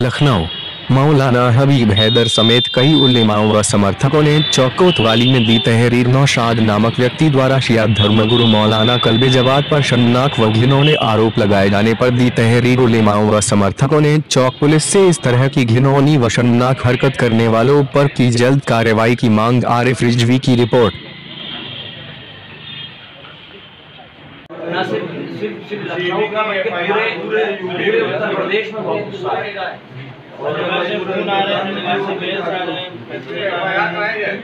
लखनऊ, मौलाना हबीब हैदर समेत कई उलेमाओं व समर्थकों ने चौक कोतवाली में दी तहरीर नौशाद नामक व्यक्ति द्वारा शिया धर्मगुरु मौलाना कल्बे जवाद पर शर्मनाक व घिनौने आरोप लगाए जाने पर दी तहरीर उलेमाओं व समर्थकों ने चौक पुलिस से इस तरह की घिनौनी व शर्मनाक हरकत करने वालों पर की जल्द कार्रवाई की मांग, आरिफ रिजवी की रिपोर्ट। न सिर्फ़ सिर्फ़ लखनऊ का पूरे पूरे प्रदेश में बहुत गुस्सा है। और जगह से फ़ोन आ रहे हैं जगह से मेल्स आ रहे हैं मैसेज आ रहे हैं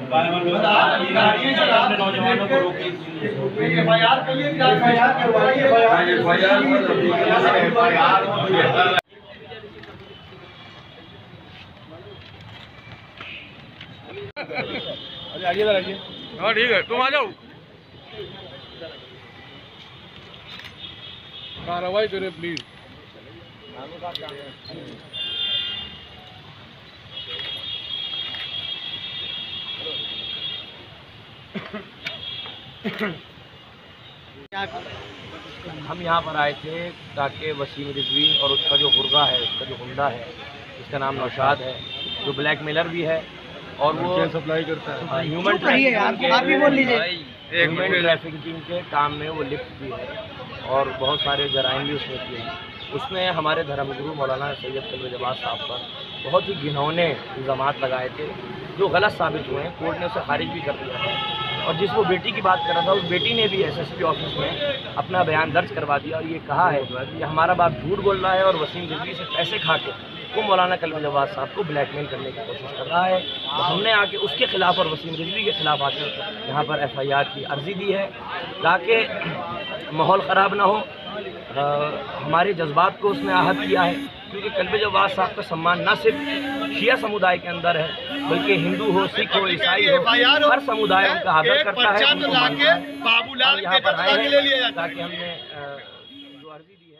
मोबाइल में लोग अपने नौजवानों को रोके हाँ ठीक है तुम आ जाओ कार्रवाई करें प्लीज़ हम यहाँ पर आए थे ताकि वसीम रिजवी और उसका जो गुर्गा है उसका जो गुंडा है जिसका नाम नौशाद है जो ब्लैक मेलर भी है और वो सप्लाई करता है। ह्यूमन ह्यूमन ट्रैफिकिंग के काम में वो लिप्त भी है और बहुत सारे जराइम भी उसमें किए हैं। उसने हमारे धर्मगुरु मौलाना सैयद जवाब साहब पर बहुत ही घिनौने इल्ज़ाम लगाए थे, जो गलत साबित हुए हैं। कोर्ट ने उसे खारिज भी कर दिया था। और जिस वो बेटी की बात कर रहा था, उस बेटी ने भी एसएसपी ऑफ़िस में अपना बयान दर्ज करवा दिया और ये कहा है कि हमारा बाप झूठ बोल रहा है और वसीम रिजवी से पैसे खा के वो मौलाना कलम जवाब साहब को ब्लैकमेल करने की कोशिश कर रहा है। तो हमने आके उसके खिलाफ और वसीम रिजवी के खिलाफ आकर यहाँ पर एफआईआर की अर्जी दी है, ताकि माहौल ख़राब ना हो। हमारे जज्बात को उसने आहत किया है क्योंकि कलब जवाब साहब का सम्मान न सिर्फ़ शिया समुदाय के अंदर है बल्कि हिंदू हो सिख हो ईसाई हो हर समुदाय उनका आदर करता है बाबूलाल यहाँ पर आए हैं ताकि हमने जो अर्जी दी